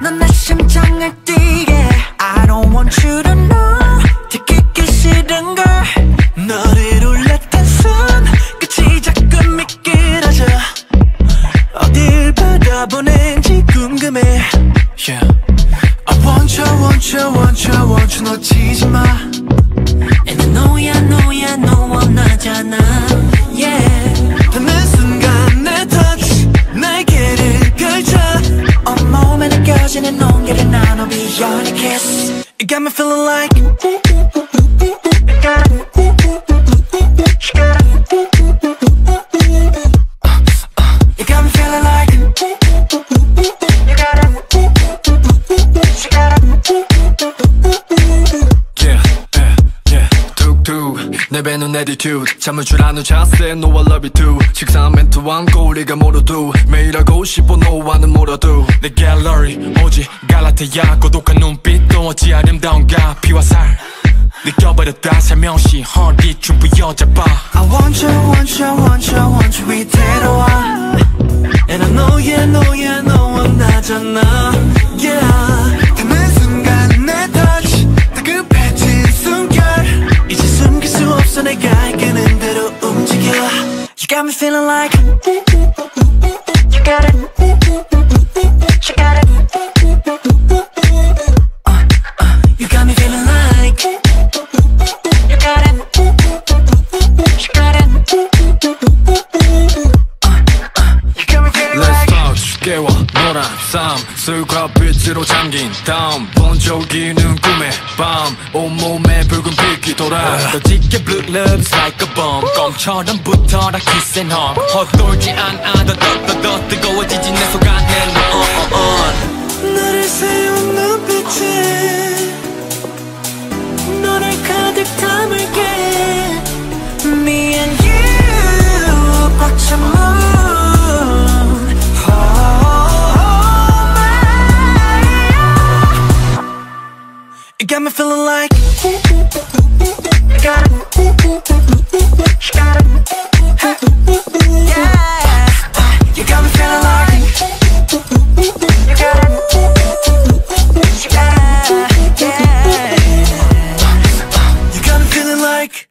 넌내 심장을 뛰게 I don't want you to know 듣기 싫은 걸 너를 올렸던 순 끝이 자꾸 미끄러져 어딜 바라보는지 궁금해 yeah. I want you want you want you want you 놓치지 마 Know ya know 원하잖아 yeah 닿는 순간 내 touch 날개를 펼쳐 온몸에 느껴지는 온기를 나눠 beyond a kiss You got me feeling like 내뱉는 attitude 잠을 줄 아는 자세 No I love you too. 식상한 멘트 왕고 우리가 모르도 매일 하고 싶어 너와는 몰아도. 내 갤러리 오직 갈라테야. 고독한 눈빛도 어찌 아름다운가. 피와 살 느껴버렸다. 살며시 허리춤 부여잡아 I want you, want you, want you, want you 이대로 와. And I know yeah, know yeah, know 원하잖아. Yeah 숨길 수 없어 내가 이끄는 대로 움직여 You got me feeling like You got it You got it 삶 술과 빛으로 잠긴 다음 번쩍이는 꿈의 밤 온몸에 붉은 빛이 돌아. 더 짙게 blue lips like a bomb. 껌처럼 붙어라 kiss and hug. 헛돌지 않아 더더더 뜨거워지지 내속 안에. 너 uh, uh, uh. 너를 세운 눈빛에 너를 가득 담을게 got me feeling like You got me feeling like you got it. You got it. Yeah. You got me feeling like.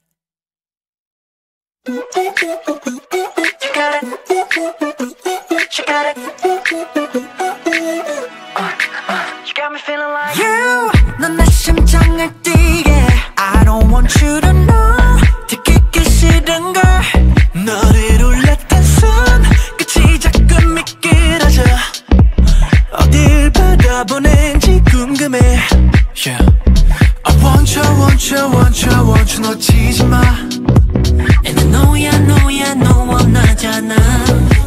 You got it. You got it. You got me feeling like. You. Don't you to know. 듣기 싫은 걸. 너를 올렸던 순 끝이 자꾸 미끄러져. 어딜 바라보는지 궁금해 yeah. I want you, want you, want you, want you 놓치지 마 And I know ya, know ya, know 원하잖아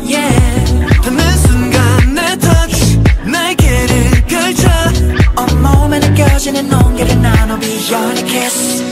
yeah. 닿는 순간 내 touch 날개를 펼쳐 온몸에 느껴지는 온기를 나눠 beyond a kiss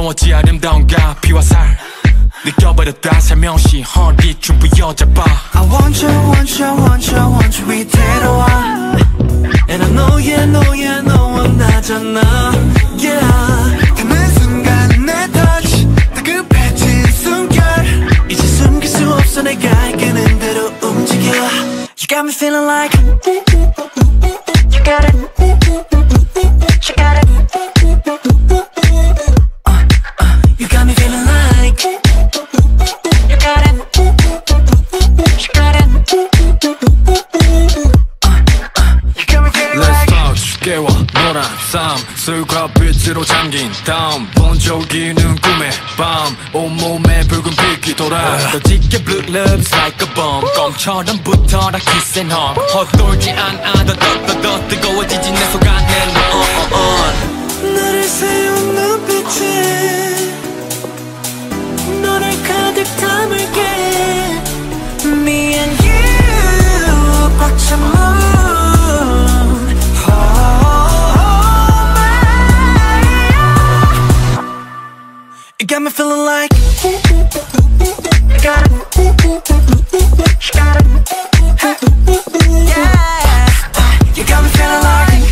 도 어찌 아름다운가 피와 살 느껴버렸다 살며시 허리춤 부여잡아 I want you, want you, want you, want you 이대로 와 And I know yeah, know yeah, know 원하잖아 Yeah 닿는 순간 내 touch 다급해진 숨결 이제 숨길 수 없어 내가 이끄는 대로 움직여 You got me feeling like You got it 술과 빛으로 잠긴 다음 번쩍이는 꿈의 밤. 온몸에 붉은 빛이 돌아. 더 짙게 blue lips like a bomb. 껌처럼 붙어라 kiss and hug. 헛돌지 않아 더더더 뜨거워지지 내 속안에 on on 어, 나를 어, 어. 세운 눈빛에 너를 가득 담을게. Me and you 꽉찬 몸 got me feeling like You got it You got it Yeah You got me feeling like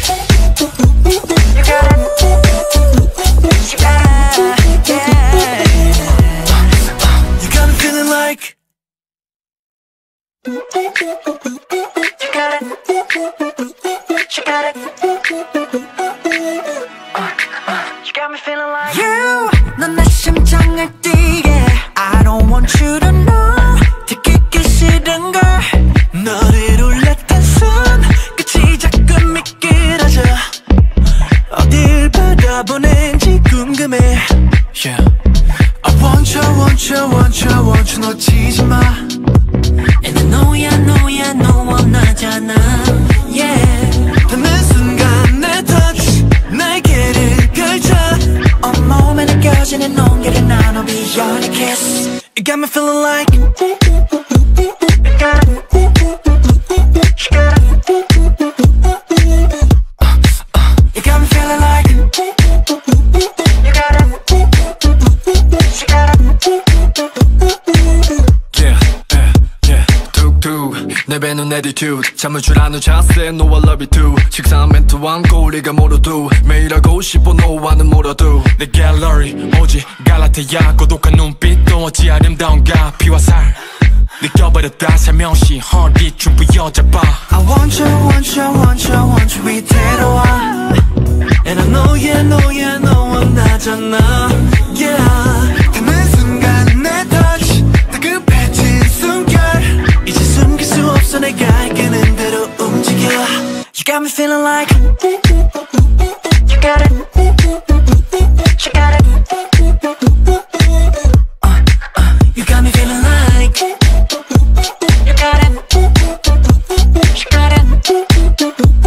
You got it. You got it Yeah. You got me feeling like You got it. Got it. You got me feeling like You 심장을 뛰게 I don't want you to know 듣기 싫은 걸 너를 올렸던 손 끝이 자꾸 미끄러져 어딜 바라보는지 궁금해 Yeah I want you, want you, want you, want you 놓치지 마 And I know ya, know ya, know 원하잖아 나눠 beyond a kiss You got me feeling like attitude 잠을 줄 아는 자세 No I love you too. 식상한 멘트 않고 우리가 모르도 매일 하고 싶어 너와는 몰아도 내 갤러리 오직 갈라테야 고독한 눈빛도 어찌 아름다운가? 피와 살. 느껴버렸다. 살며시 허리 춤 부여잡아 I want you, want you, want you, want you 이대로 와. And I know yeah, know yeah, know 원하잖아. Yeah 숨길 수 없어 내가 이끄는 대로 움직여 You got me feeling like You got it You got it Uh, uh, You got me feeling like You got it You got it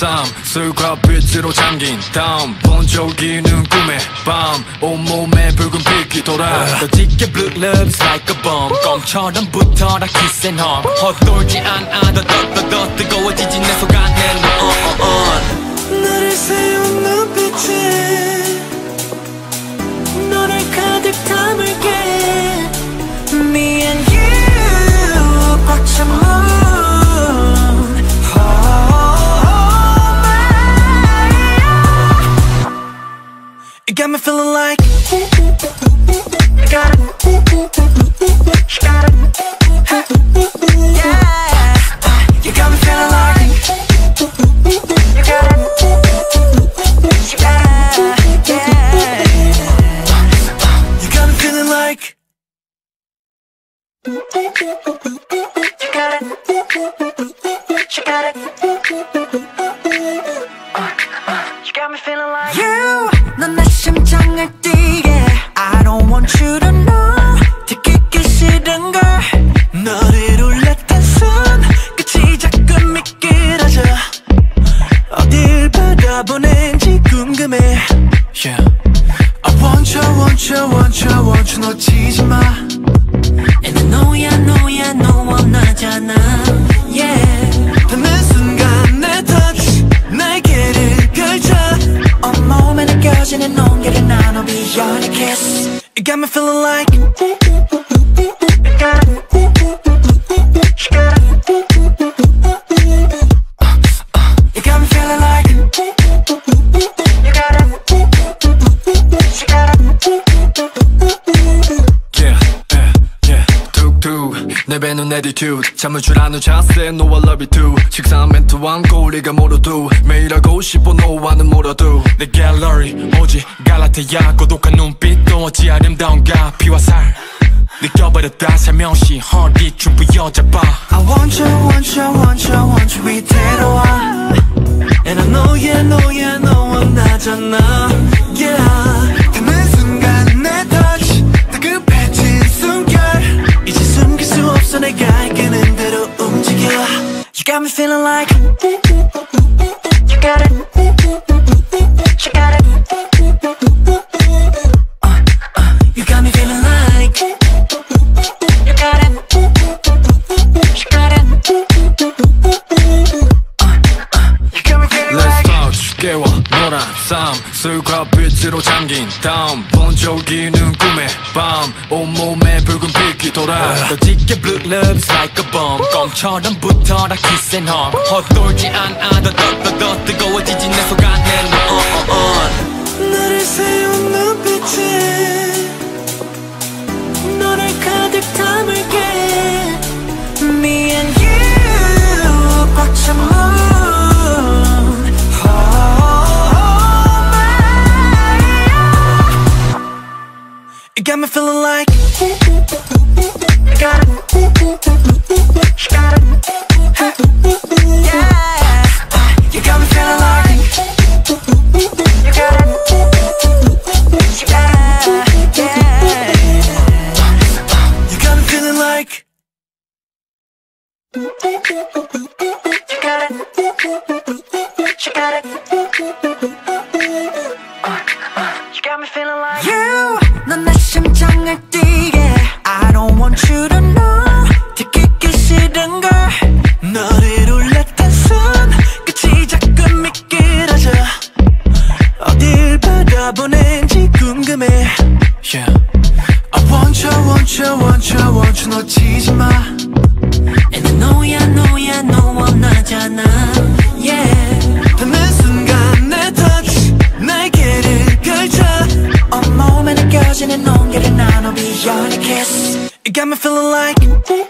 삶 술과 빛으로 잠긴 다음 번쩍이는 꿈의 밤 온몸에 붉은 빛이 돌아. 더 짙게 blue is like a bomb. 껌처럼 붙어라 kiss and hug. 헛돌지 않아 더더더 뜨거워지지 내 속안에. 넌 너를 세운 눈빛에 내가 이끄는 대로 움직여 You got me feeling like You got it 빛으로 잠긴 다음 번쩍이는 꿈의 밤. 온몸에 붉은 빛이 돌아. 너 짙게 blue lips like a bomb. 껌처럼 붙어라 kiss and hug. 헛돌지 않아 더더더 뜨거워지지 내속 안에 너 uh, uh, uh. 너를 세운 눈빛에 너를 가득 담을게. Me and you 꽉찬 moon You got me feeling like it. Got it. Yeah. You got me feeling like you got it. Yeah. You got me feeling like you got it. You got it. You got me feeling like you. 내 온기를 나눠 beyond a kiss. You got me feeling like.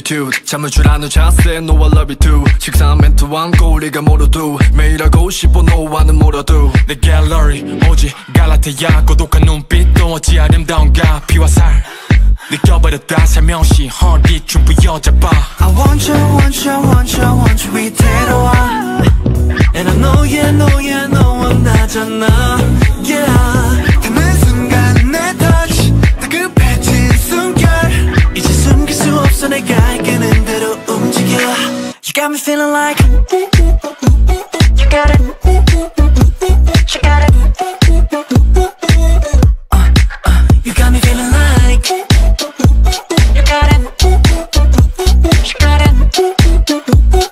Attitude 잠을 줄 아는 자세 No I love you too. 식상한 멘트 않고 우리가 모르도 매일 하고 싶어 너와는 몰아도. 내 갤러리 오직 갈라테야 고독한 눈빛도 어찌 아름다운가? 피와 살. 느껴버렸다 살며시. 허리 춤 부여잡아 I want you, want you, want you, want you 이대로 와. And I know yeah, know yeah, know 원하잖아. Yeah 숨길 수 없어 내가 이끄는 대로 움직여 You got me feeling like You got it You got it Uh, uh, You got me feeling like You got it You got it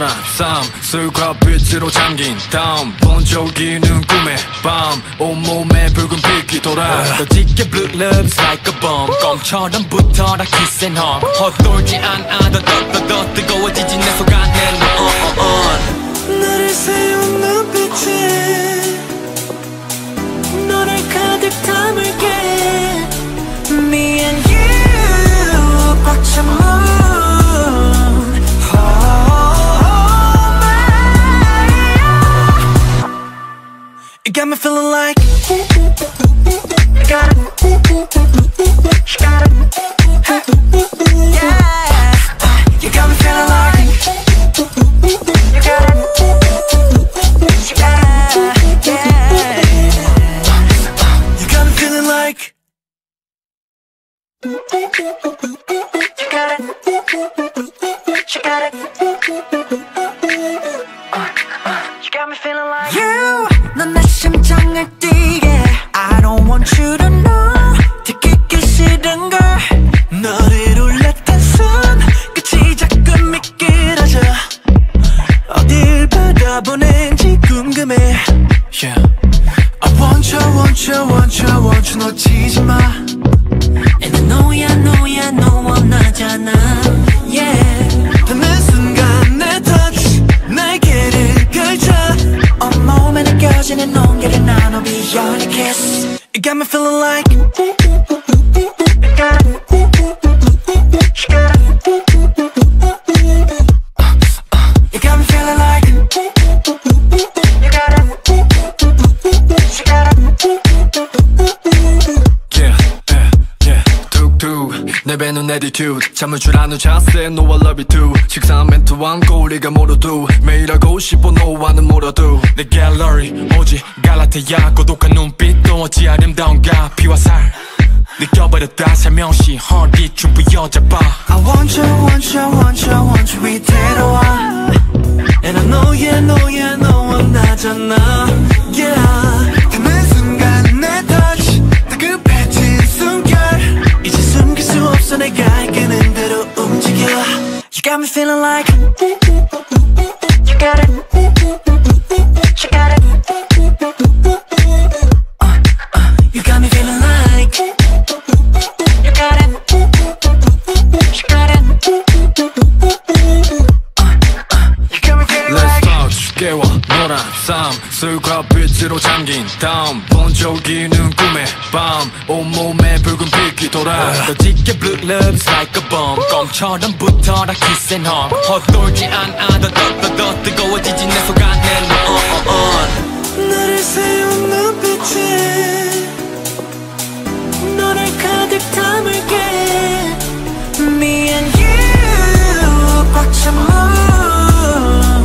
노란 삶 술과 빛으로 잠긴 다음. 번쩍이는 꿈의 밤. 온몸에 붉은 빛이 돌아. 너 짙게 blue lips like a bomb. 껌처럼 붙어라 kiss and hug. 헛돌지 않아 더더더 뜨거워지지 내 속 안에. 너 uh, uh, uh. 너를 세운 눈빛에 너를 가득 담 You got me feeling like You got it You got it Yeah You got me feeling like You got it. Got it. Yeah. You got me feeling like. You got it. You got it. Got me feeling like attitude 잠을 줄 아는 자세 No I love you too. 식상한 멘트 않고 우리가 모르도 매일 하고 싶어 너와는 몰아도. 내 갤러리 오직 갈라테야. 고독한 눈빛도 어찌 아름다운가. 피와 살 느껴버렸다. 살며시 허리 춤 부여잡아 I want you, want you, want you, want you 이대로 와. And I know, yeah, know, yeah, know 나잖아. Yeah 수 없어 내가 이끄는 대로 움직여 You got me feeling like You got it 술과 빛으로 잠긴 다음 번쩍이는 꿈의 밤. 온몸에 붉은 빛이 돌아. 더 짙게 blue love's like a bomb. 껌처럼 붙어라 kiss and hug. 헛돌지 않아 더더더 뜨거워지지 내 속 안에. 너 uh, uh, uh. 너를 세운 눈빛에 너를 가득 담을게. Me and you 꽉찬 moon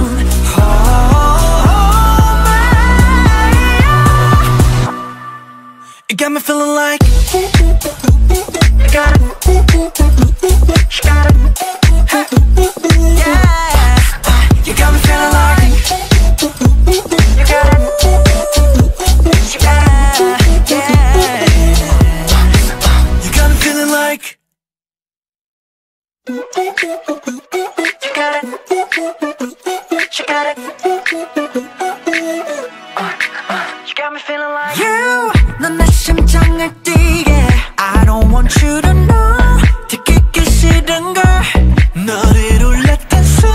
You got me feeling like You got it You got it Yeah You got me feeling like You got it. You got it. Yeah. You got me feeling like. You got it. You got it. You got me feeling like. You. 넌내 심장을 뛰게. I don't want you to know. 듣기 싫은 걸. 너를 울렸던 순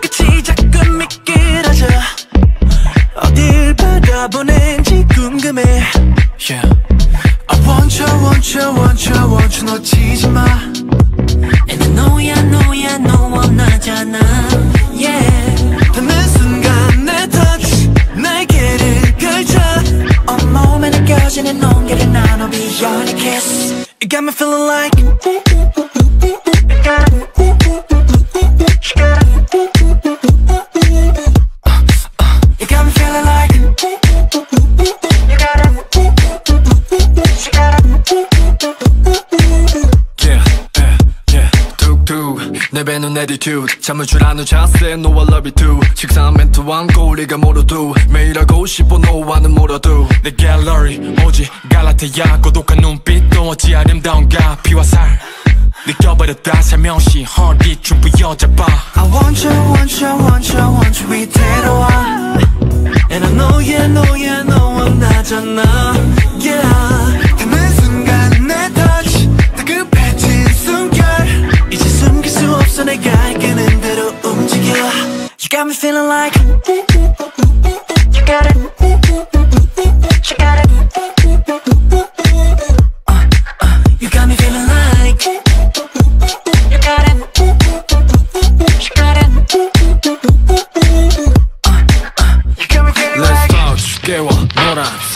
끝이 자꾸 미끄러져. 어딜 바라보는지 궁금해 yeah. I want you, want you, want you, want you 놓치지 마 And I know, yeah, know, yeah, know 나잖아 Yeah 온몸에 느껴지는 온기를 나눠 beyond a kiss You got me feeling like You got 내뱉는 attitude 잠을 줄 아는 자세 No I love you too. 식상한 멘트 왕고 우리가 모르도 매일 하고 싶어 너와는 몰아도. 내 갤러리 오직 갈라테야. 고독한 눈빛도 어찌 아름다운 가. 피와 살. 느껴버렸다 살며시. 허리 춤 부여잡아 I want you, want you, want you, want you 이대로 와. And I know, yeah, know, yeah, know I'm 나잖아. Yeah 숨길 수 없어 내가 이끄는 대로 움직여 You got me feeling like You got it You got it uh, uh, You got me feeling like You got it You got it You got me feeling Let's like talk 깨워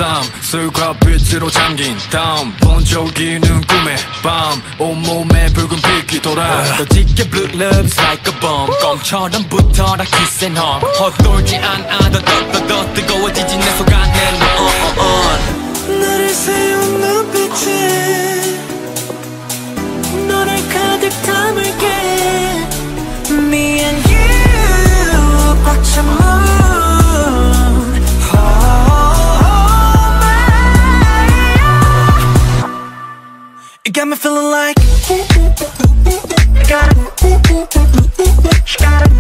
삶 술과 빛으로 잠긴 다음. 번쩍이는 꿈의 밤. 온몸에 붉은 빛이 돌아. 더 짙게 blue love's like a bomb. 껌처럼 붙어라 kiss and hug. 헛돌지 않아 더더더 뜨거워지지 내 속 안에. 너 uh, uh, uh. 너를 세운 눈빛에 너를 가득 담을게. Me and you 꽉찬 moon me feeling like You got it You got it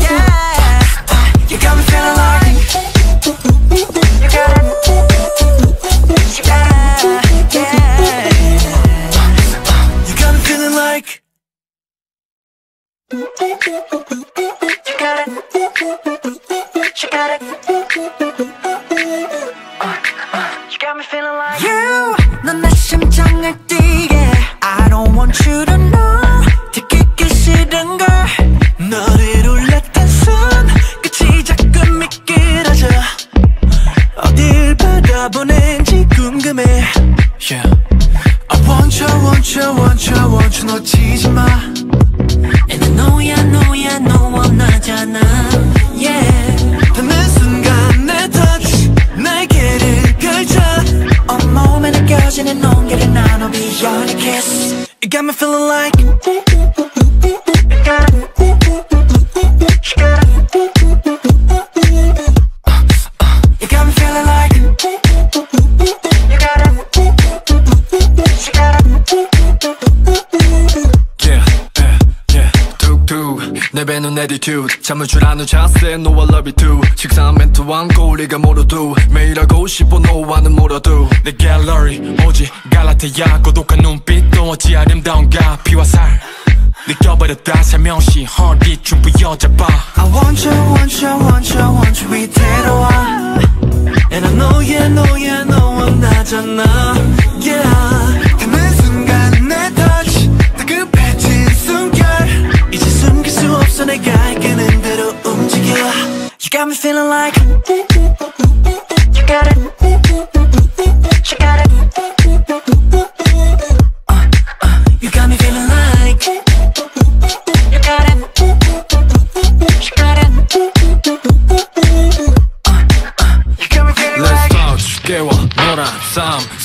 Yeah You got me feeling like You got it. You got it. Yeah. You got me feeling like. You got it. You got it. You got me feeling like. You. 넌내 심장을 뛰게. I don't want you to know. got me feeling like You got it. You got it. You got me feeling like You got it. You got it. Yeah, yeah, yeah 툭툭 내뱉는 attitude 잠을 줄 아는 자세 No I love you too 식상한 멘트와 고리가 모르도 매일 하고 싶어 너와는 몰아도 내 갤러리 오직 갈라테야 고독한 눈빛도 어찌 아름다운 가 피와 살 느껴버렸다 살며시 허리 춤 부여잡아 I want you, want you, want you, want you 이대로 와 And I know, yeah, know, yeah, know 나잖아 Yeah 닿는 순간 내 touch 다급해진 숨결 이제 숨길 수 없어 내가 이끄는 대로 움직여 You got me feeling like You got it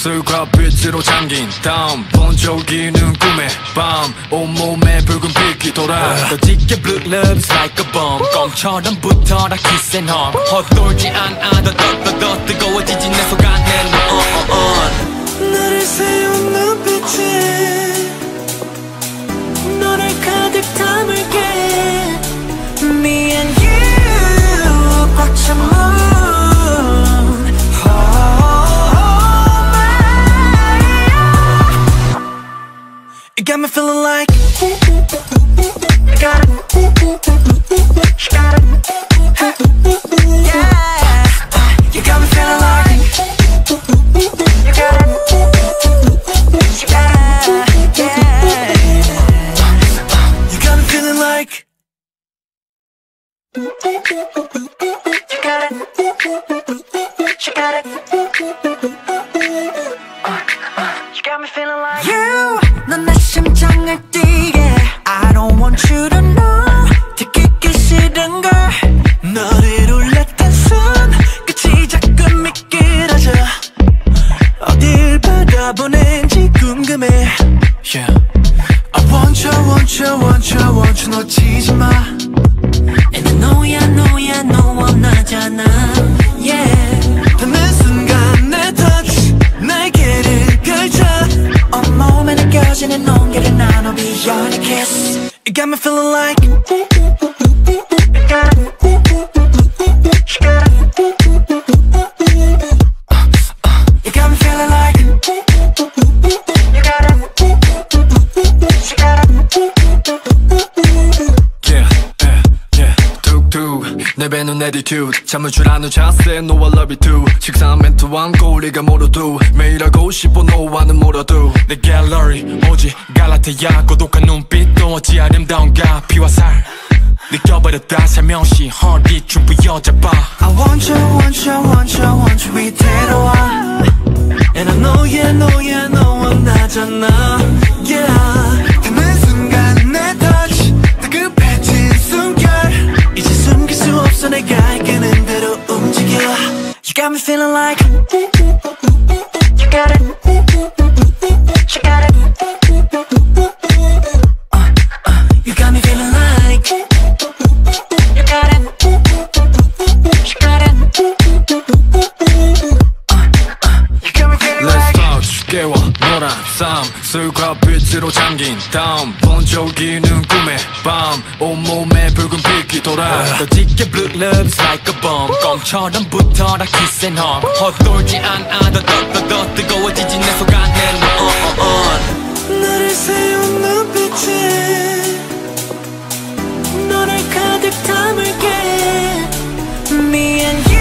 술과 빛으로 잠긴 다음 번쩍이는 꿈의 밤. 온몸에 붉은 빛이 돌아. 더 짙게 blue lips like a bomb. 껌처럼 붙어라 kiss and hug. 헛돌지 않아 더더더 뜨거워지지 내 속 안에. 너 uh, uh. 너를 세운 눈빛에 너를 가득 담을게 잠을 줄 아는 자세 No I love you too. 식상한 멘트와 고리가 모르도 매일 하고 싶어 너와는 몰아도. 내 갤러리 오직 갈라테야. 고독한 눈빛도 어찌 아름다운 가 피와 살. 느껴버렸다. 살며시 허리춤 부여잡아 I want you, want you, want you, want you 이대로 와. And I know, yeah, know, yeah, I'm 나잖아. Yeah feeling like You got it You got it Uh, uh, You got me feeling like You got it You got it You got me feeling Let's like touch 깨워 노란 삶 술과 빛으로 잠긴 다음 번쩍이는 꿈의 밤 온몸에 붉은 빛이 돌아 더 짙게 blue lips like a bomb 껌처럼 붙어라 kiss and hug 헛돌지 않아 더더더 뜨거워지지 내 속 안에 너 uh, uh. 너를 세운 눈빛에 너를 가득 담을게 Me and you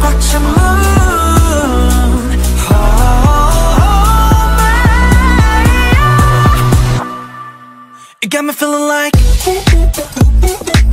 꽉찬 moon Oh my You got me feeling like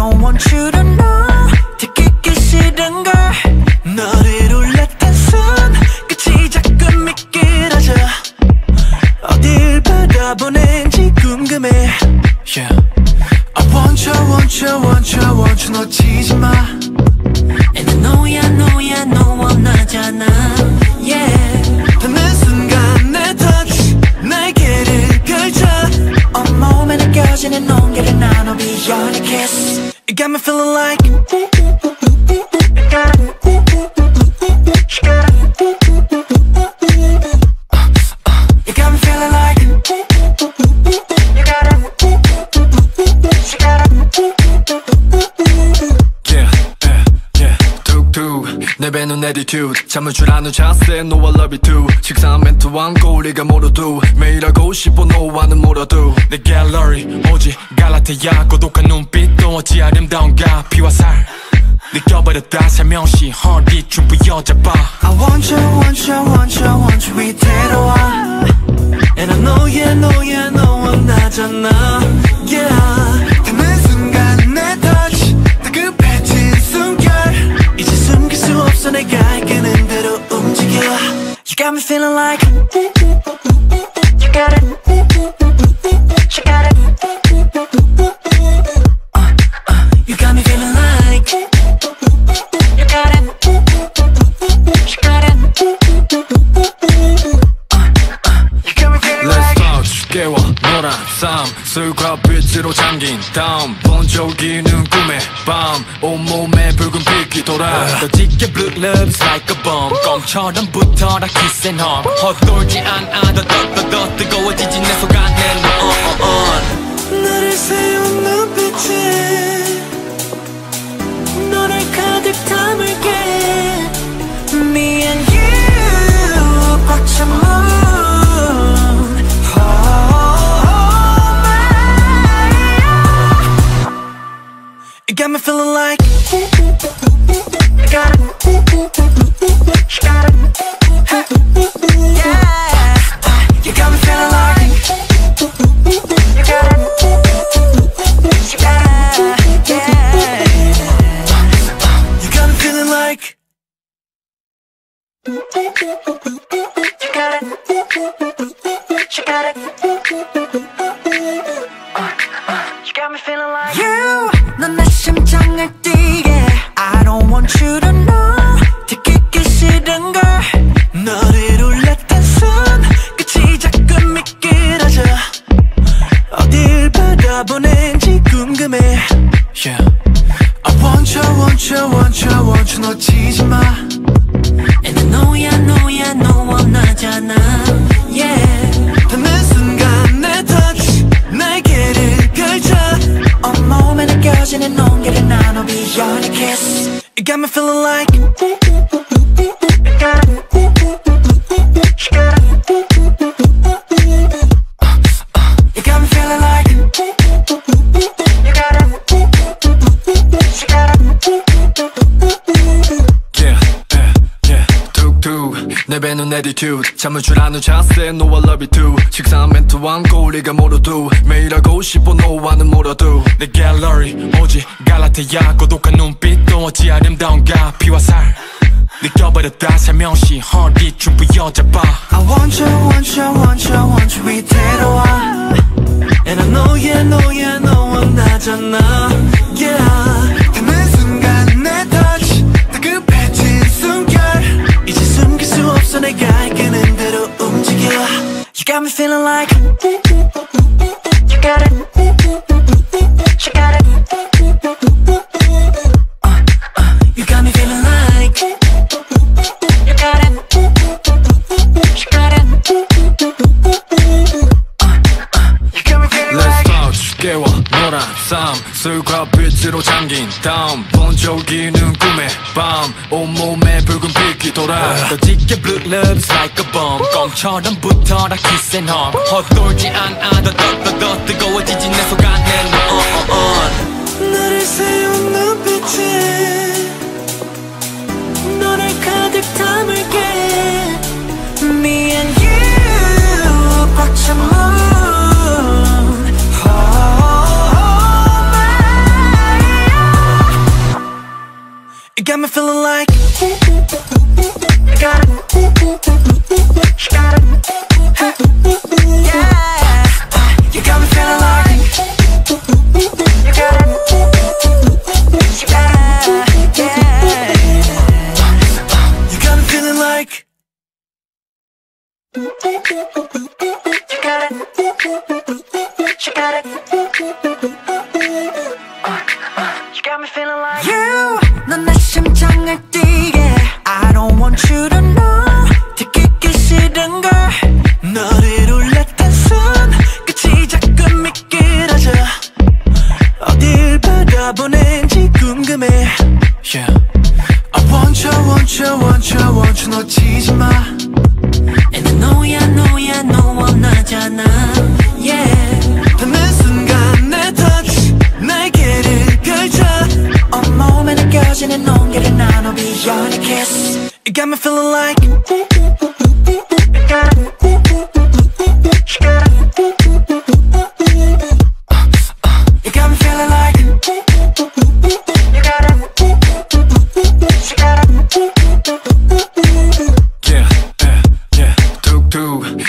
want you to know I want you, to 놓치지 마 And I know ya, know ya, know I'm 나잖아 Yeah 느껴지는 온기를 나눠 beyond a kiss You got me feeling like 내뱉는 attitude 잠을 줄 아는 자세 No I love you too. 식상한 멘트 안고 우리가 모르도 매일 하고 싶어 너와는 몰아도 내 갤러리 오직 갈라테야. 고독한 눈빛도 어찌 아름다운가? 피와 살. 느껴버렸다 살며시 허리춤 부여잡아 I want you want you want you want you 위태로워 And I know yeah know yeah 너 원하잖아. Yeah 숨길 수 없어 내가 이끄는 대로 움직여 You got me feeling like You got it You got it 삶 술과 빛으로 잠긴 다음. 번쩍이는 꿈의 밤. 온몸에 붉은 빛이 돌아. 더 짙게 blue lips like a bomb. 껌처럼 붙어라 kiss and hug. 헛돌지 않아 더더더 뜨거워지지 내 속 안에. 너 uh, uh. 나를 세운 눈빛에. 너를 가득 담을게. Me and you 벅찬 moon got me feeling like You got it got it Yeah. You got me feeling like 잠을 줄 아는 자세 No I love you too. 식상한 멘트 안고 우리가 모르도 매일 하고 싶어 너와는 몰아도 내 갤러리 오직 갈라테야. 고독한 눈빛도 어찌 아름다운가. 피와 살 느껴버렸다. 살며시 허리춤 부여잡아 I want you, want you, want you, want you 위태로워 And I know yeah, know yeah, 너 원하잖아. Yeah 내가 이끄는 대로 움직여 You got me feeling like You got it 삶 술과 빛으로 잠긴 다음. 번쩍이는 꿈의 밤. 온몸에 붉은 빛이 돌아. 더 짙게 blue lips like a bomb. 껌처럼 붙어라 kiss and hug. 헛돌지 않아 더더더 뜨거워지지 내속 안에. 너 uh, uh. 나를 세운 눈빛에 너를 가득 담을게. Me and you 벅찬 moon You got me feeling like got it got it. Yeah You got me feeling like You got it got it Yeah You got me feeling like You got it got it 바라보낸지 궁금해 yeah. I want you, want you, want you, want you 놓치지 마 And I know ya, know ya, know 원하잖아 yeah. 닿는 순간 내 touch 날개를 펼쳐 온몸에 느껴지는 온기를 나눠 Be your kiss You got me feeling like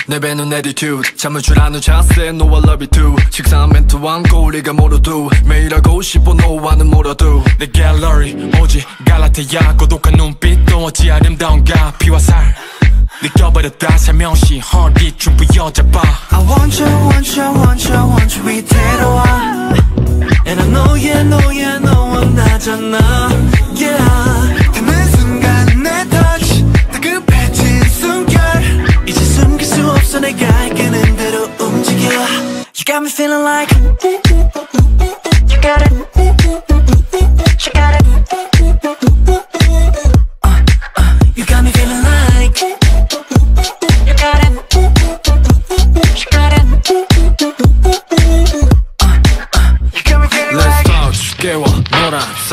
내뱉는 attitude 잠을 줄 아는 자세 No I love you too. 식상한 멘트 왕고 우리가 모르도 매일 하고 싶어 너와는 몰아도 내 갤러리 오직 갈라테야 고독한 눈빛도 어찌 아름다운가? 피와 살. 느껴버렸다 살며시 허리 춤 부여잡아 I want you, want you, want you, want you 이대로 와. And I know yeah, know yeah, know I'm 나잖아. Yeah 숨길 수 없어 내가 이끄는 대로 움직여 You got me feeling like You got it You got it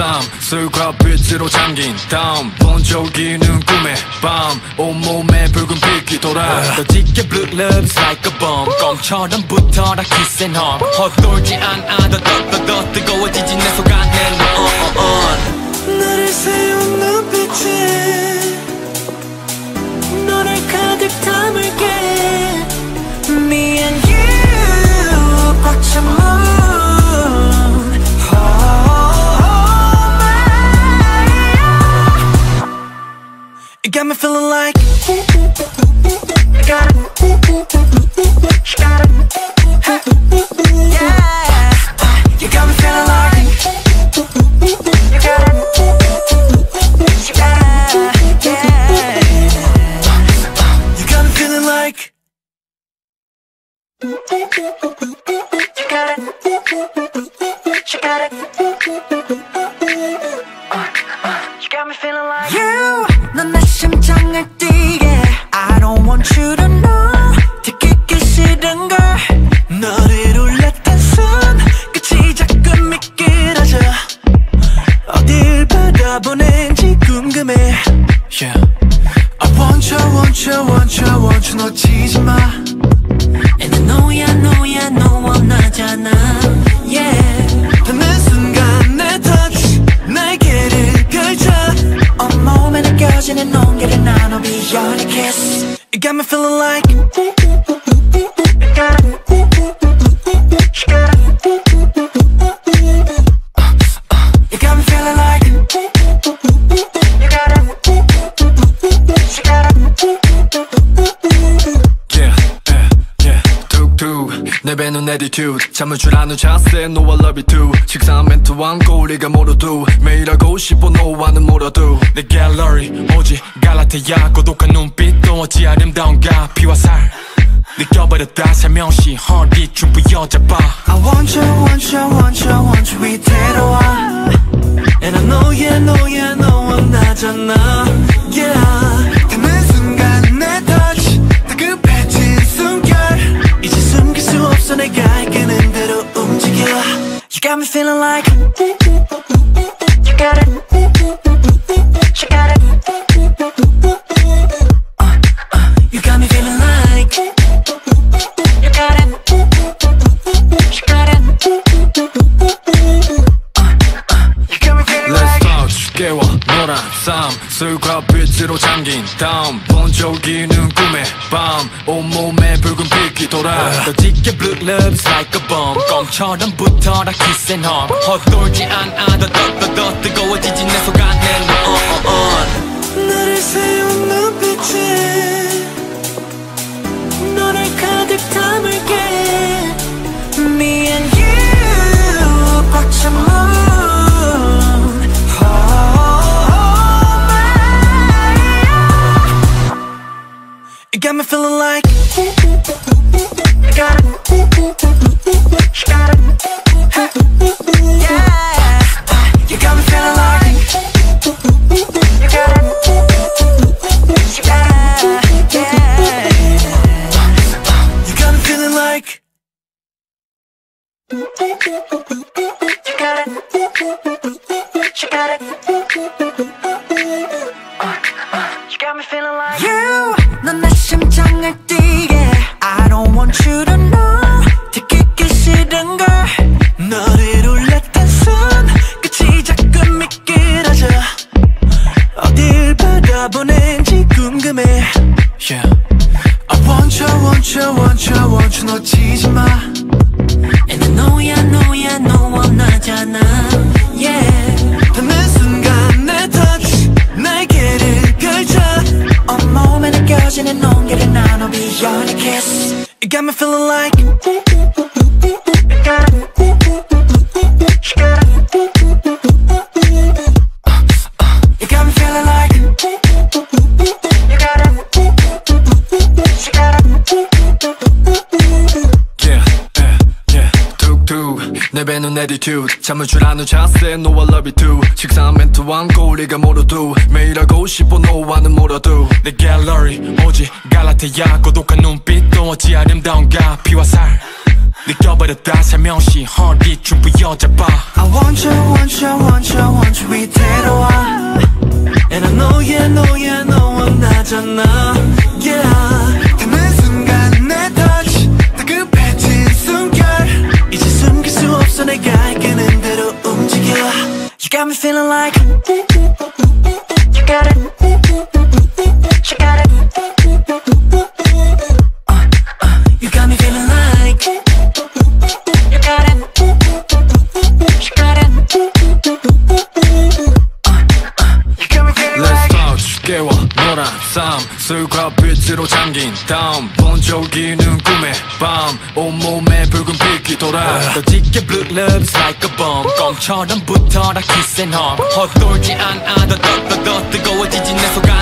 노란 삶 술과 빛으로 잠긴 다음 번쩍이는 꿈의 밤 온몸에 붉은 빛이 돌아. 더 짙게 blue lips like a bomb 껌처럼 붙어라 kiss and hug. 헛돌지 않아 더더더 뜨거워지지 내 속 안에. 너 너를 세운 눈빛에 너를 가득 담을게. Me and you 꽉찬 moon got me feeling like You got it You got it Yeah You got me feeling like you got it. You got it. Yeah. You got me feeling like. You I don't attitude 잠을 줄 아는 자세 No I love you too. 식상한 멘트 왕고 우리가 모르도 매일 하고 싶어 너와는 몰아도. 내 갤러리 오직 갈라테야 고독한 눈빛도 어찌 아름다운가? 피와 살. 느껴버렸다. 살며시 허리 춤 부여잡아 I want you, want you, want you, want you 이대로 와. And I know yeah, know yeah, know 나잖아. Yeah. 닿는 순간 내 touch 이제 숨길 수 없어 내가 이끄는 대로 움직여 You got me feeling like You got it 삶 술과 빛으로 잠긴 다음 번쩍이는 꿈의 밤 온몸에 붉은 빛이 돌아. 더 짙게 blue lips like a bomb 껌처럼 붙어라 kiss and hug. 헛돌지 않아 더더더 뜨거워지지 내 속 안에. 너너 You got me feeling like 刹那 처럼붙어라 키센 홈 헛돌지 않아 더더더 더 뜨거워지지. 내 속아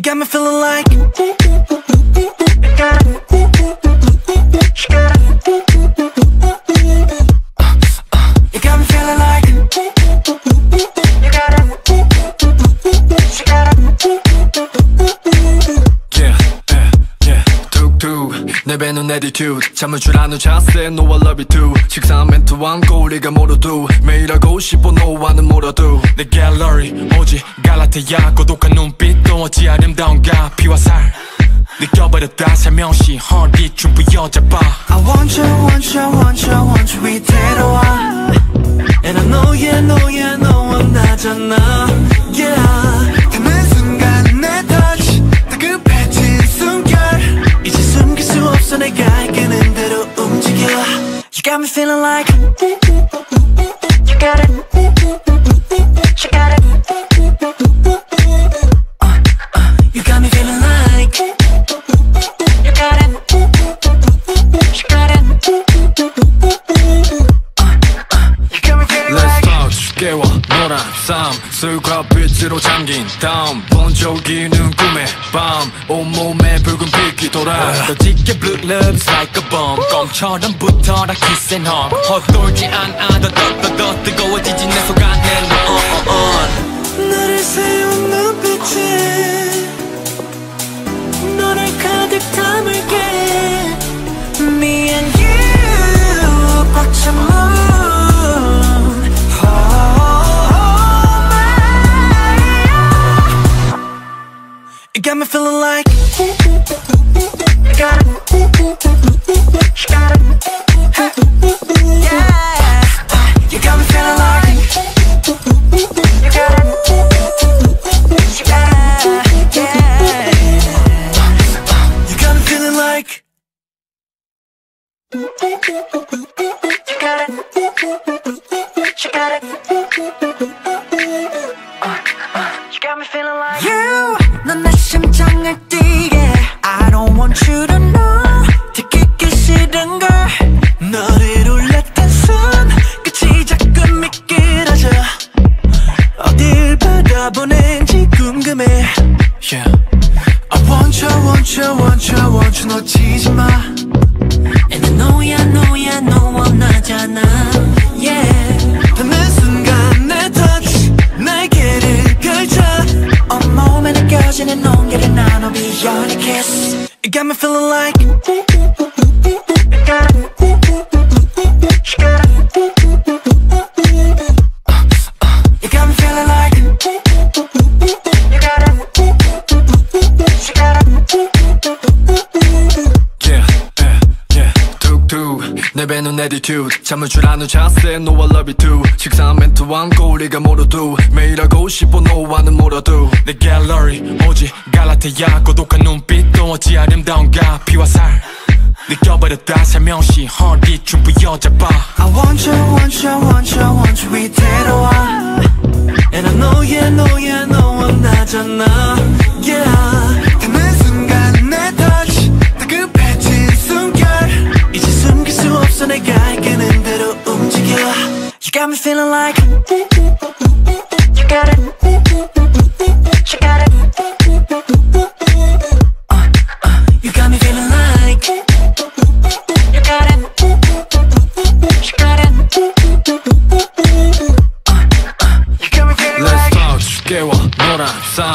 You got me feeling like. attitude 잠을 줄 아는 자세 No I love you too. 식상한 멘트와 함고 우리가 모두? 매일 하고 싶어 너와는 몰아도 내 갤러리 오직 갈라테야 고독한 눈빛 또 어찌 아름다운가? 피와 살 느껴버렸다. 살며시 허리 춤부 여자봐. I want you want you want you want you 이대로와. And I know yeah know yeah 너와 나잖아. Yeah. 벌써 내가 대로 움직여 You got me feeling like You got it. You got it. 삶 술과 빛으로 잠긴 다음. 번쩍이는 꿈의 밤. 온몸에 붉은 빛이 돌아. 더 짙게 blue lips like a bomb. 껌처럼 붙어라 kiss and hug. 헛돌지 않아 더더더 뜨거워지지 내 속안에. 어, 어, 어. 너를 세운 눈빛이 너를 가득 담을게. Me and you 꽉찬 몸 You got me feeling like She got it. 갈라테야 고독한 눈빛도 어찌 아름다운가 피와 살 느껴버렸다 살며시 허리 춤 부여잡아 I want you, want you, want you, want you 이대로와 And I know yeah, know yeah, know 원하잖아 Yeah 닿는 순간 내 touch 다급해진 숨결 이제 숨길 수 없어 내가 이끄는 대로 움직여 You got me feeling like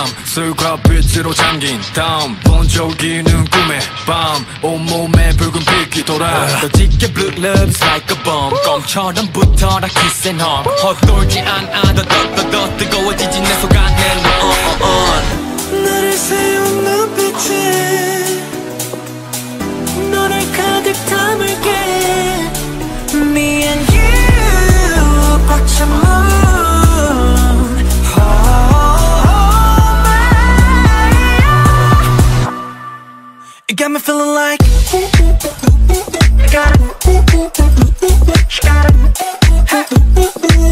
삶 술과 빛으로 잠긴 다음 번쩍이는 꿈의 밤 온몸에 붉은 빛이 돌아. 더 짙게 blue lips like a bomb 껌처럼 붙어라 kiss and hug. 헛돌지 않아 더더더 뜨거워지지 내 속 안에. 너 uh, uh, uh. 나를 세운 눈빛에 You got me feeling like You got it You got it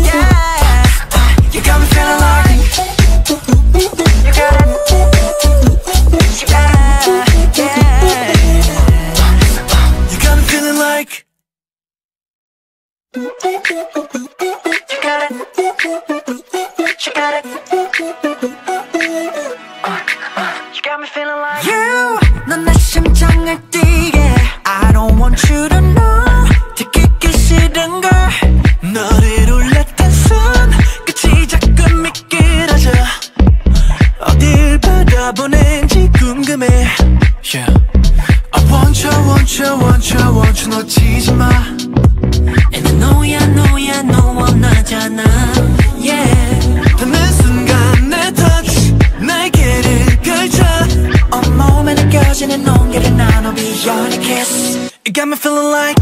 Yeah You got me feeling like You got it You got it Yeah You got me feeling like You got it You got it You got me feeling like You 넌 내 심장을 뛰게 I don't want you to know 듣기 싫은 걸 너를 올렸던 손 끝이 자꾸 미끄러져 어딜 바라보는지 궁금해 yeah. I want you, want you, want you, want you 놓치지 마 And I know ya know ya know 원하잖아 Yeah 온몸에 느껴지는 온기를 나눠 beyond a kiss You got me feeling like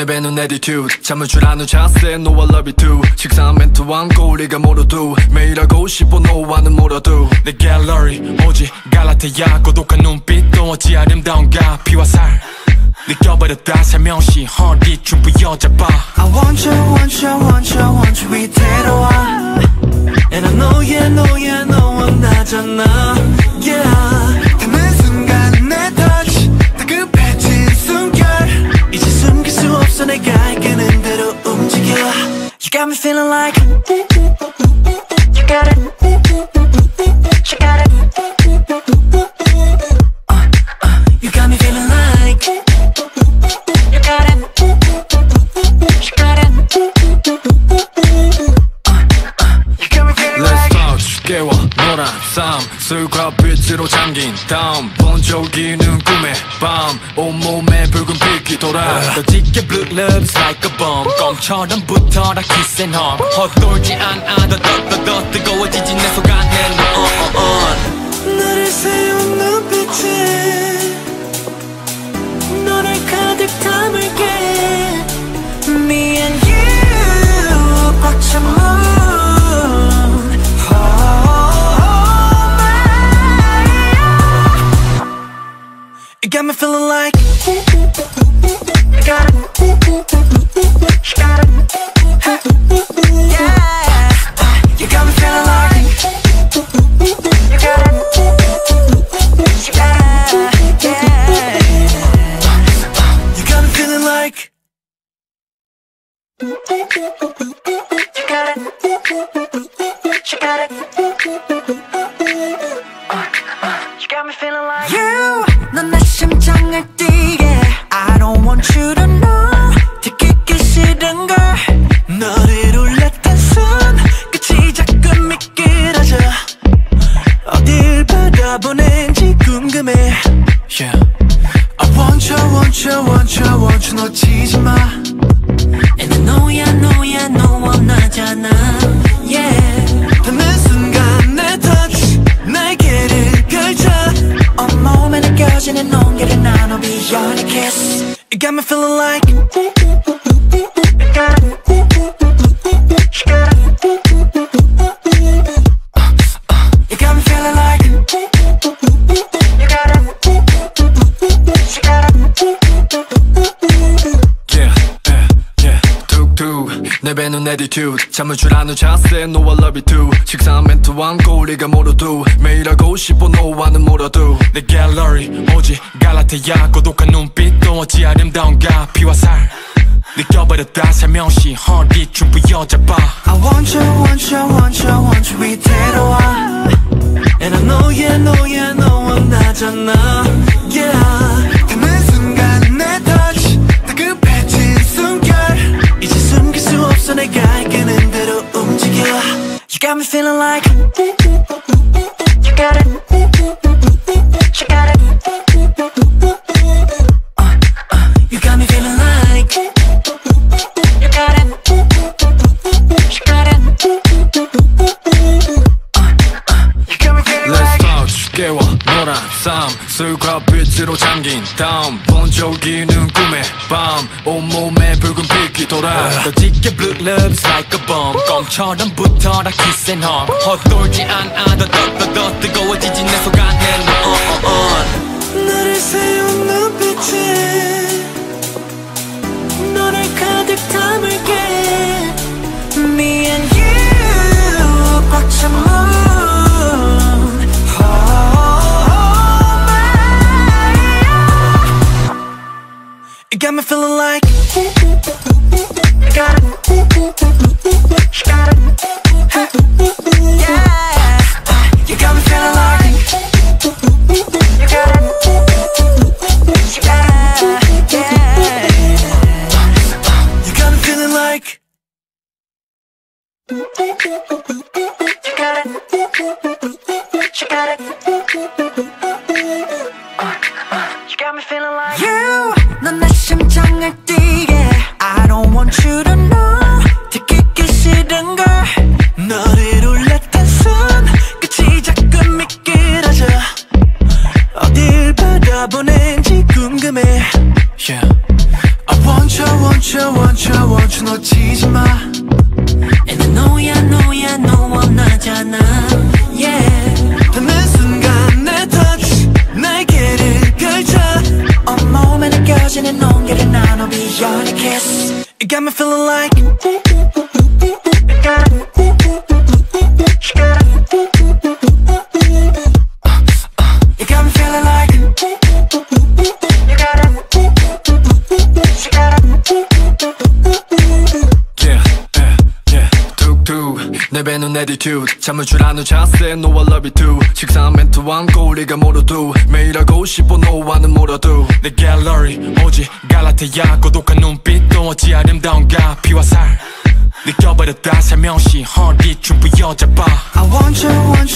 내뱉는 attitude 잠을 줄 아는 자세 No I love you too. 식상한 멘트 왕고 우리가 모르도 매일 하고 싶어 너와는 몰아도. 내 갤러리 오직 갈라테야. 고독한 눈빛도 어찌 아름다운 가. 피와 살. 느껴버렸다. 살며시 허리춤 부여잡아 I want you, want you, want you, want you 이대로와. And I know yeah, know yeah, know 원하잖아. Yeah 숨길 수 없어 내가 이끄는 대로 움직여 You got me feeling like You got it You got it Uh, uh, You got me feeling like You got it You got it You got me feeling Let's like touch 깨워 노란 삶 술과 빛으로 잠긴 다음 번쩍이는 꿈의 밤. 온몸에 붉은 빛이 돌아. 더 짙게 blue lips like a bomb. 껌처럼 붙어라 kiss and hug. 헛돌지 않아 더더더 뜨거워지지 내 속 안에. 너 uh, uh, uh. 나를 세운 눈빛에 너를 가득 담을게. Me and you 벅찬 It got me feeling like got it. Got it. Yeah. You got me feeling like You got it. You got it. Yeah. You got me feeling like You got it. You got it. 넌내 심장을 뛰게 I don't want you to know 듣기 싫은 걸 너를 울렸던 순 끝이 자꾸 미끄러져 어딜 바라보는지 궁금해 Yeah I want you want you want you want you 놓치지 마 And I know ya know ya know 원하잖아 Yeah 온몸에 느껴지는 온기를 나눠 beyond a kiss You got me feeling like attitude. 잠을 줄 아는 자세 No I love you too. 식상한 멘트 왕고 우리가 모르도 매일 하고 싶어 너와는 몰아도 내 갤러리 오직 갈라테야. 고독한 눈빛도 어찌 아름다운가? 피와 살. 느껴버렸다. 살며시 허리춤 부여잡아 I want you, want you, want you, want you 이대로 와. And I know, yeah, know, yeah, know 원하잖아. Yeah 숨길 수 없어 내가 이끄는 대로 움직여 You got me feeling like You got it You got it Uh, uh, You got me feeling like You got it You got it 삶 술과 빛으로 잠긴 다음. 번쩍이는 꿈의 밤. 온몸에 붉은 빛이 돌아. 더 짙게 blue lips like a bomb 껌처럼 붙어라 kiss and hug 헛돌지 않아 더더더 뜨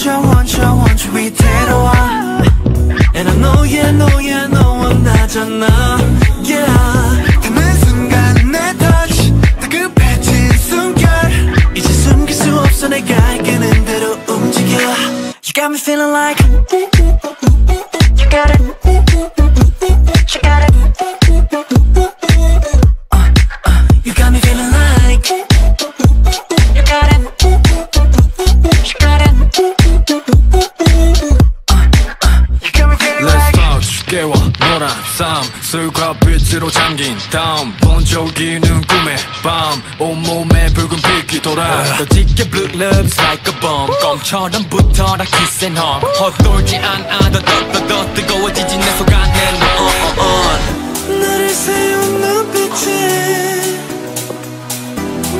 want you 이대로 와 And I know, yeah, know, yeah, know 원하잖아 Yeah 닿는 순간 내 touch 다급해진 숨결 이제 숨길 수 없어 내가 이끄는 대로 움직여 You got me feeling like You got it 삶 술과 빛으로 잠긴 다음 번쩍이는 꿈의 밤. 온몸에 붉은 빛이 돌아. 더 짙게 blue lips like a bomb. 껌처럼 붙어라 kiss and hug. 헛돌지 않아 더더더 뜨거워지지 내 속 안에. 너 uh, uh. 너를 세운 눈빛에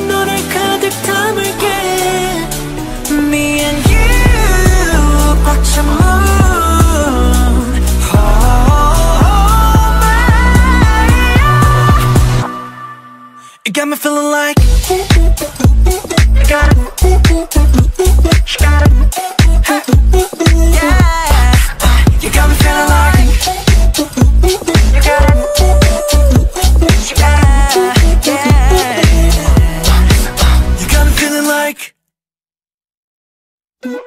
너를 가득 담을게. Me and you 꽉찬 moon got me feeling like you got it got it Yeah You got me feeling like You got it got it Yeah You got me feeling like you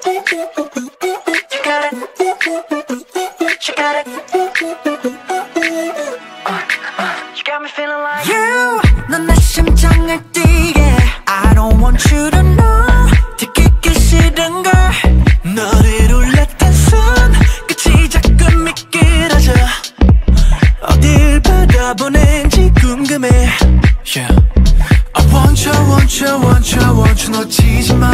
got it. Got it. 넌 내 심장을 뛰게 I don't want you to know 듣기 싫은 걸 너를 올렸던 순 끝이 자꾸 미끄러져 어딜 바라보는지 궁금해 Yeah I want you want you want you want you 놓치지 마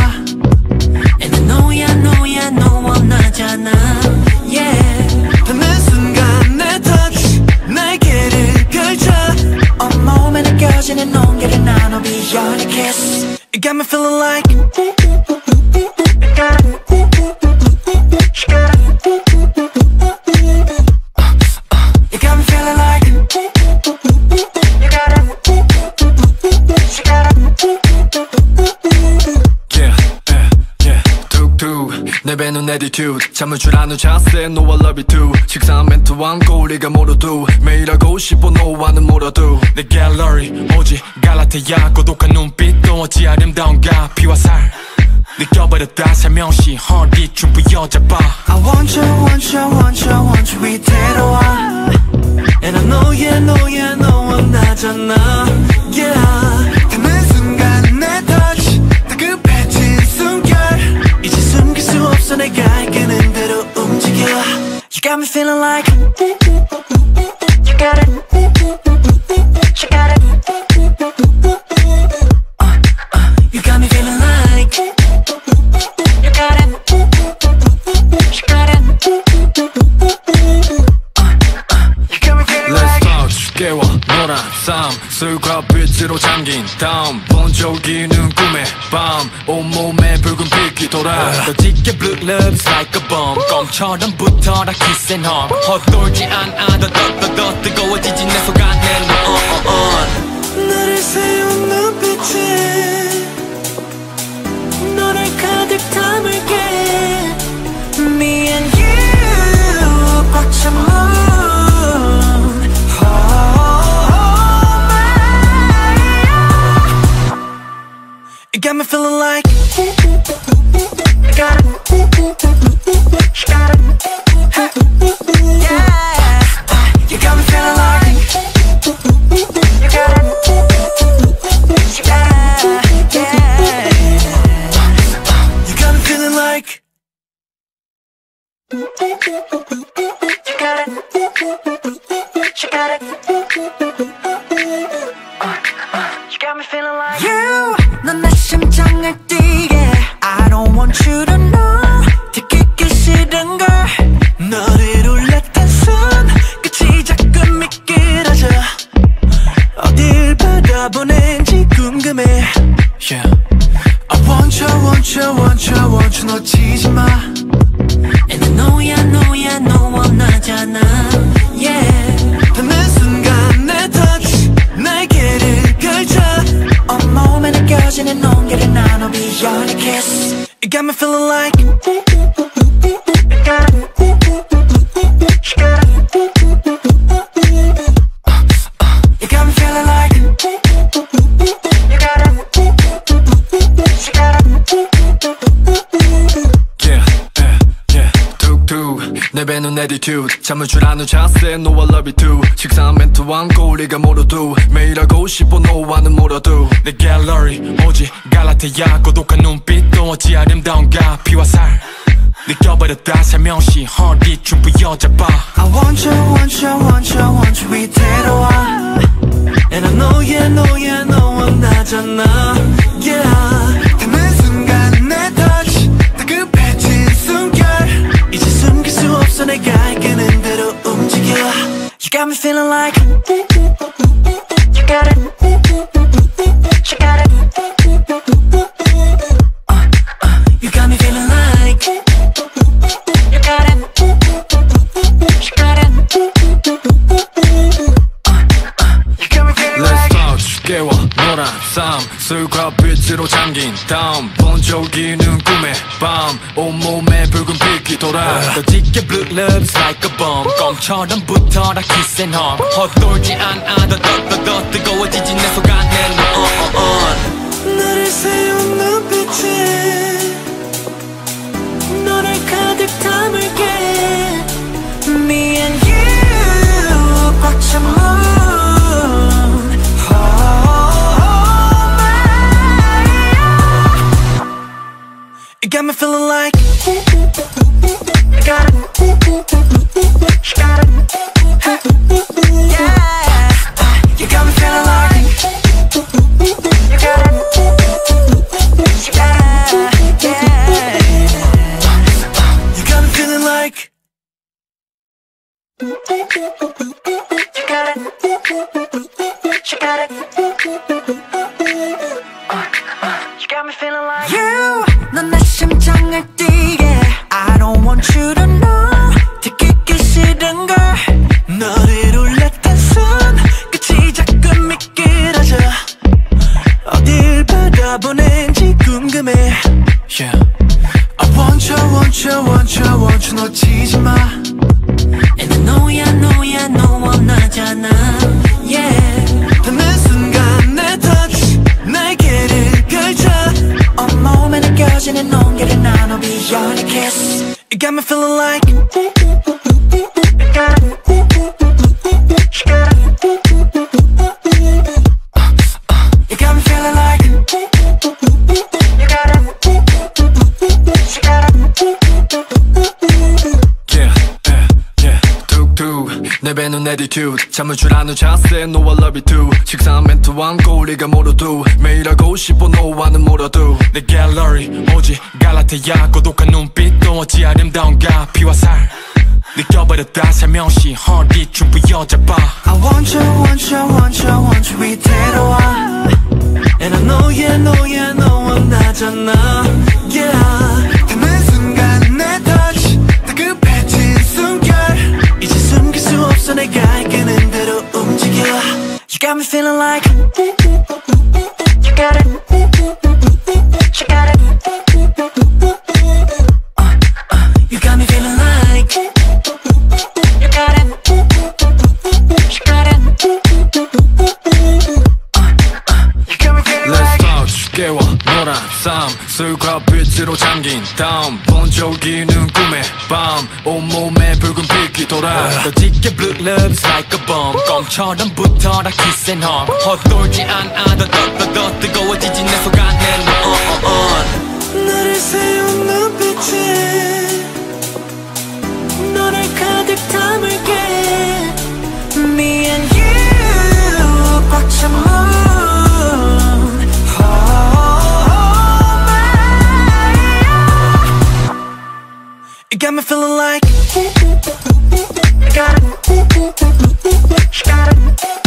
attitude 잠을 줄 아는 자세 No I love you too. 식상한 멘트 왕고 우리가 모르도 매일 하고 싶어 너와는 몰아도. 내 갤러리 오직 갈라테야 고독한 눈빛도 어찌 아름다운가? 피와 살 느껴버렸다. 살며시 허리춤 부여잡아 I want you, want you, want you, want you 이대로 와. And I know, yeah, know, yeah, I'm 나잖아. Yeah 수 없어 내가 이끄는 대로 움직여 You got me feeling like You got it You got it Uh, uh, You got me feeling like You got it You got it 노란 삶 술과 빛으로 잠긴 다음. 번쩍이는 꿈의 밤. 온몸에 붉은 빛이 돌아. 더 짙게 blue lips like a bomb. 껌처럼 붙어라 kiss and hug. 헛돌지 않아 더 더더 뜨거워지지 내 속 안에. 너 uh, uh, uh. 너를 세운 눈빛에 너를 가득 담을게. Me and you 꽉찬 moon You got me feeling like You got it 툭툭. 내뱉는 attitude 잠을 줄 아는 자세 No I love you too. 식상한 멘트 왕고 우리가 모르도 매일 하고 싶어 너와는 몰아도. 내 갤러리 오직 갈라테야 고독한 눈빛도 어찌 아름다운 가 피와 살 느껴버렸다 살며시 허리 춤 부여잡아 I want you, want you, want you, want you 이대로 와 And I know, yeah, know, yeah, know 나잖아 Yeah 닿는 순간 내 touch 다급해진 숨결 이제 숨길 수 없어 내가 이끄는 대로 움직여 You got me feeling like You got it 술과 빛으로 잠긴 다음 번쩍이는 꿈의 밤. 온몸에 붉은 빛이 돌아. 더 짙게 blue lips like a bomb. 껌처럼 붙어라 kiss and hug. 헛돌지 않아 더더더 뜨거워지지 내 속 안에 너. uh, uh, uh. 너를 세운 눈빛에 너를 가득 담을게. Me and you You got me feeling like You got me feeling like You got it got it Yeah You got me feeling like You got it got it You got me feeling like You 장을 뛰게. I don't want you to know. 듣기 싫은 걸. 너를 올렸던 손. 끝이 자꾸 미끄러져. 어딜 바라보는지 궁금해. Yeah I want you, want you, want you, want you 놓치지 마 And I know ya know ya know 나잖아 Yeah 온몸에 느껴지는 온기를 나눠 beyond a kiss You got me feeling like You got 내뱉는 attitude 잠을 줄 아는 자세 No I love you too. 식상한 멘트 안고 우리가 모르도 매일 하고 싶어 너와는 몰아도. 내 갤러리 오직 갈라테야 고독한 눈빛도 어찌 아름다운가? 피와 살. 느껴버렸다 살며시. 허리 춤 부여잡아 I want you, want you, want you, want you 이대로 와. And I know, yeah, know, yeah, know 나잖아. Yeah 수 없어 내가 이끄는 대로 움직여 You got me feeling like You got it You got it 노란 삶 술과 빛으로 잠긴 다음. 번쩍이는 꿈의 밤. 온몸에 붉은 빛이 돌아. 더 짙게 blue love's like a bomb. 껌처럼 붙어라 kiss and hug. 헛돌지 않아 더더더 뜨거워지지 내 속 안에. 너 uh, uh, uh. 너를 세운 눈빛에 너를 가득 담을게. Me and you 꽉찬 You got me feeling like I got it. She got it.